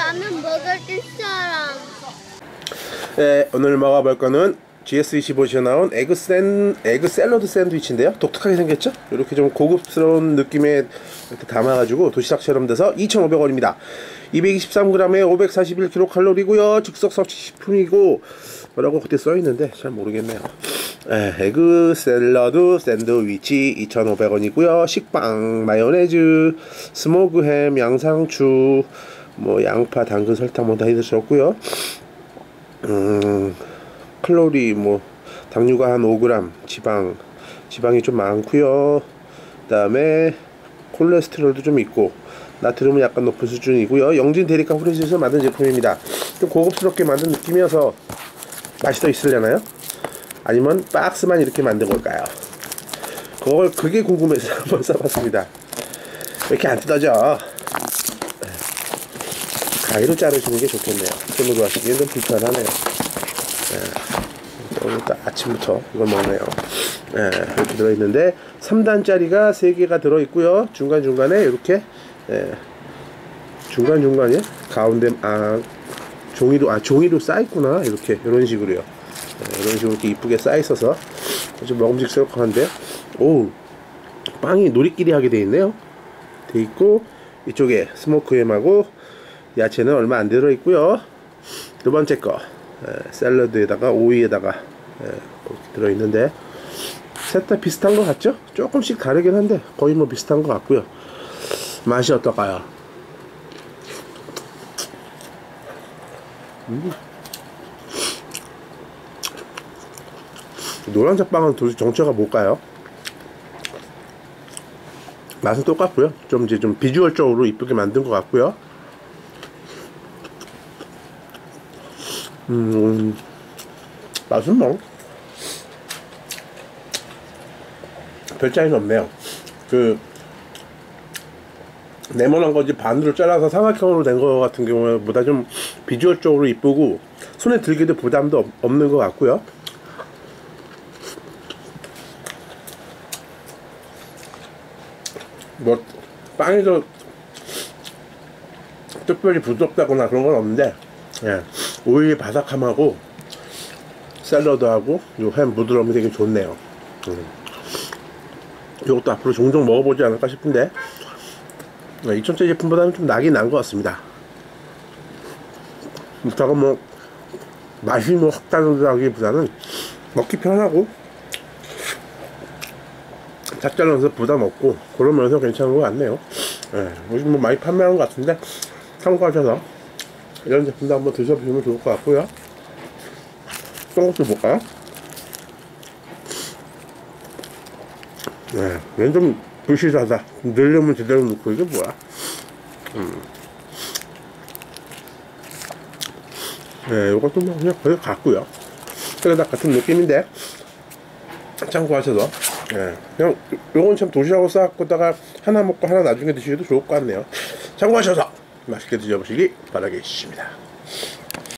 라면 먹을 사람. 네, 오늘 먹어볼 거는 GS25에서 나온 egg 샌 egg 샐러드 샌드위치인데요. 독특하게 생겼죠? 이렇게 좀 고급스러운 느낌의 이렇게 담아가지고 도시락처럼 돼서 2,500원입니다. 223g에 541kcal이고요. 즉석 섭취식품이고 뭐라고 그때 써 있는데 잘 모르겠네요. 에, egg 샐러드 샌드위치 2,500원이고요. 식빵, 마요네즈, 스모그 햄, 양상추, 뭐 양파, 당근, 설탕 뭐다 들었고요. 음, 칼로리 뭐 당류가 한 5g, 지방 지방이 좀 많고요. 그다음에 콜레스테롤도 좀 있고 나트륨은 약간 높은 수준이고요. 영진 대리카 프레시에서 만든 제품입니다. 좀 고급스럽게 만든 느낌이어서 맛이 더 있으려나요? 아니면 박스만 이렇게 만든 걸까요? 그걸 그게 궁금해서 한번 써봤습니다. 왜 이렇게 안 뜯어져? 가위로 자르시는 게 좋겠네요. 손으로 하시기엔 좀 불편하네요. 예. 오늘 딱 아침부터 이걸 먹네요. 예, 이렇게 들어있는데 3단짜리가 3개가 들어있고요. 중간중간에 이렇게 예, 중간중간에 가운데 아 종이로 아 종이로 쌓였구나 이렇게 이런 식으로요. 예, 이런 식으로 이렇게 이쁘게 쌓여있어서 아주 먹음직스러운데 오 빵이 노리끼리하게 돼 있네요. 돼 있고 이쪽에 smoke 햄하고 야채는 얼마 안 들어 있고요. 두 번째 거 에, 샐러드에다가 오이에다가 에, 이렇게 들어 있는데 셋 다 비슷한 것 같죠? 조금씩 다르긴 한데 거의 뭐 비슷한 것 같고요. 맛이 어떨까요? 음. 노란색 빵은 도대체 정체가 뭘까요? 맛은 똑같고요. 좀 이제 좀 비주얼적으로 이쁘게 만든 것 같고요. 음, 맛은 뭐, 별 차이는 없네요. 그, 네모난 거지 반으로 잘라서 삼각형으로 된 거 같은 경우보다 좀 비주얼적으로 이쁘고, 손에 들기도 부담도 없- 없는 것 같고요. 뭐, 더 특별히 부드럽다거나 그런 건 없는데, 예, 오이 바삭함하고 샐러드하고 요 햄 부드러움이 되게 좋네요. 음. 이것도 앞으로 종종 먹어보지 않을까 싶은데 2천째 제품보다는 좀 나긴 난 것 같습니다. 그렇다고 뭐 맛이 뭐 확달하기보다는 먹기 편하고 짭짤해서 부담 없고 그러면서 괜찮은 것 같네요. 예, 요즘 뭐 많이 판매하는 것 같은데 참고하셔서 이런 제품도 한번 드셔보시면 좋을 것 같고요. 또 것도 볼까요? 네, 얘는 좀 부실하다. 넣으려면 제대로 넣고 이게 뭐야? 음. 네, 이것도 뭐 그냥 거의 같고요. 그래 다 같은 느낌인데 참고하셔서 예, 그냥 요건 참 도시락으로 싸갖고다가 하나 먹고 하나 나중에 드시기도 좋을 것 같네요. 참고하셔서 맛있게 드셔보시기 바라겠습니다.